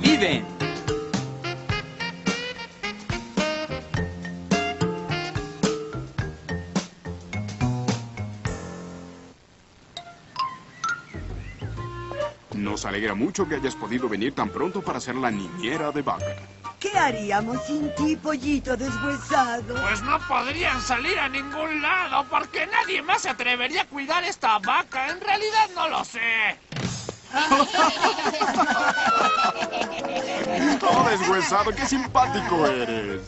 Viven. Nos alegra mucho que hayas podido venir tan pronto para ser la niñera de vaca. ¿Qué haríamos sin ti, pollito deshuesado? Pues no podrían salir a ningún lado porque nadie más se atrevería a cuidar esta vaca. En realidad no lo sé. ¡Oh, deshuesado! ¡Qué simpático eres!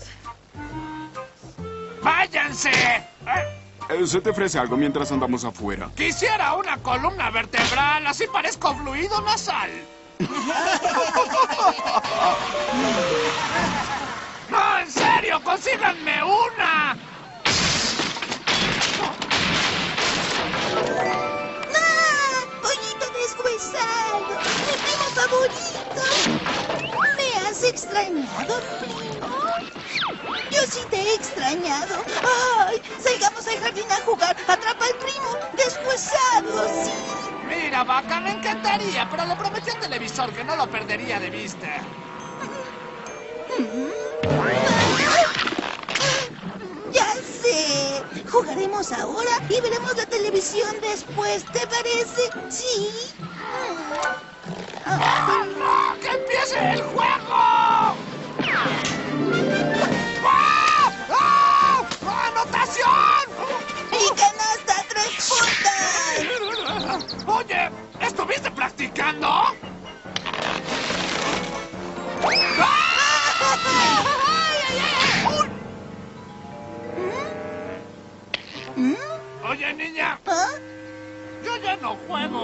¡Váyanse! Eh, ¿Se te ofrece algo mientras andamos afuera? Quisiera una columna vertebral, así parezco fluido nasal. ¡No, en serio! ¡Consíganme una! ¿Me has extrañado, primo? Yo sí te he extrañado. ¡Ay! Salgamos al jardín a jugar. ¡Atrapa al primo! ¡Deshuesado, sí! Mira, vaca, me encantaría, pero le prometí al televisor que no lo perdería de vista. Ya sé. Jugaremos ahora y veremos la televisión después, ¿te parece? Sí. ¡Ah, ¡Que empiece el juego! ¡Ah! ¡Ah! ¡Anotación! ¡Y canasta tres puntos! Oye, ¿estuviste practicando? Oye, niña. ¿Ah? Yo ya no juego.